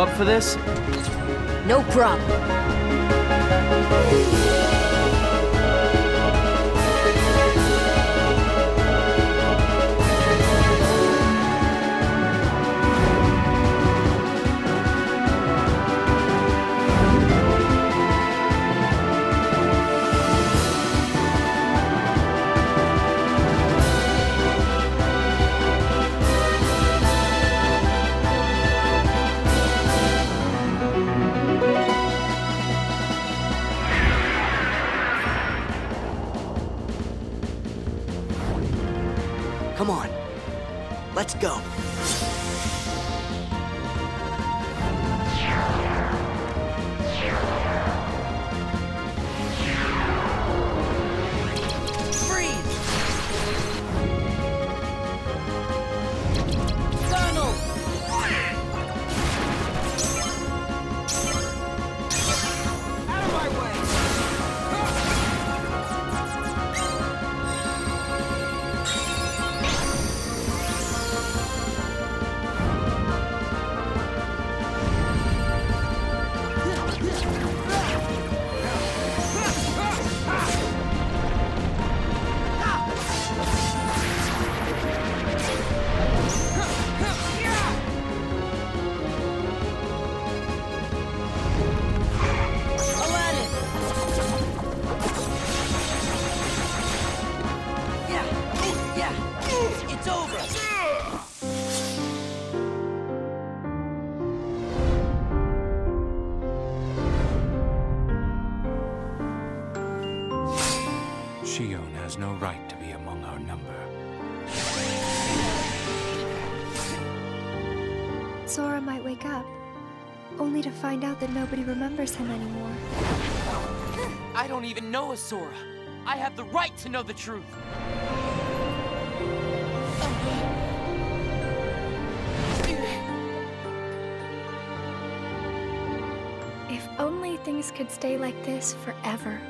up for this? No problem. Come on. Let's go. It's over. Xion has no right to be among our number. Sora might wake up, only to find out that nobody remembers him anymore. I don't even know a Sora. I have the right to know the truth. Things could stay like this forever.